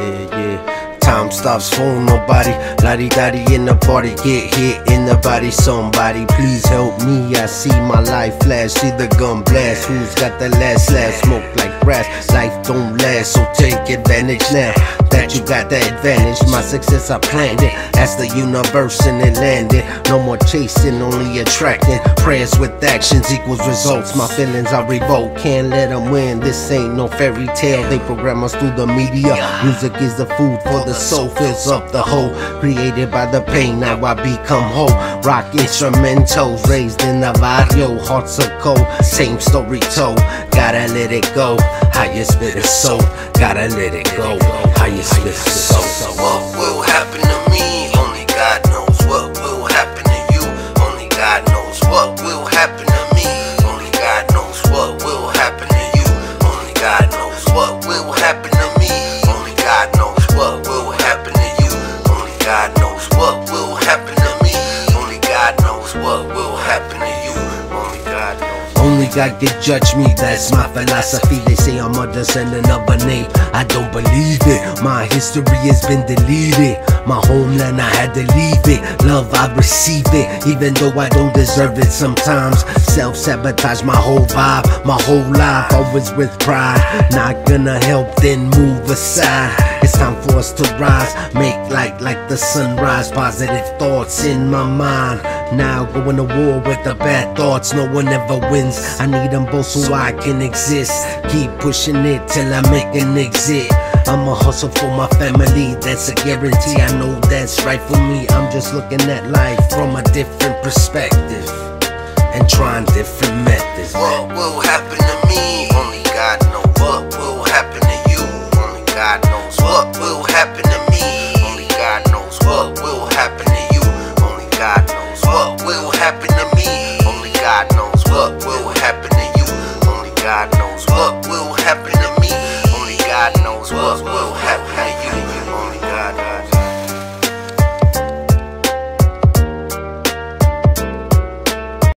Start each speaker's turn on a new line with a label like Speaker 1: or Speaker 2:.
Speaker 1: yeah, yeah. Time stops for nobody. Lottie dotty in the party, get hit in the body. Somebody, please help me. I see my life flash, see the gun blast. Who's got the last laugh? Smoke like Life don't last, so take advantage now that you got the advantage. My success, I planned it. As the universe and it landed. No more chasing, only attracting. Prayers with actions equals results. My feelings I revolt, can't let them win. This ain't no fairy tale. They program us through the media. Music is the food for the soul, fills up the hole. Created by the pain, now I become whole. Rock instrumentals, raised in the barrio. Hearts are cold, same story told. Gotta let it go. How you spit is so. Gotta let it go. How you spit is so.
Speaker 2: What will happen God
Speaker 1: can judge me, that's my philosophy. They say I'm descendant of a name. I don't believe it. My history has been deleted. My homeland, I had to leave it. Love, I receive it. Even though I don't deserve it sometimes. Self sabotage my whole vibe, my whole life. Always with pride. Not gonna help, then move aside. It's time for us to rise, make light like the sunrise. Positive thoughts in my mind. Now going to war with the bad thoughts. No one ever wins. I need them both so I can exist. Keep pushing it till I make an exit. I'ma hustle for my family, that's a guarantee. I know that's right for me. I'm just looking at life from a different perspective and trying different methods.
Speaker 2: What will happen to me? Only God knows what will happen to you. Only God knows what will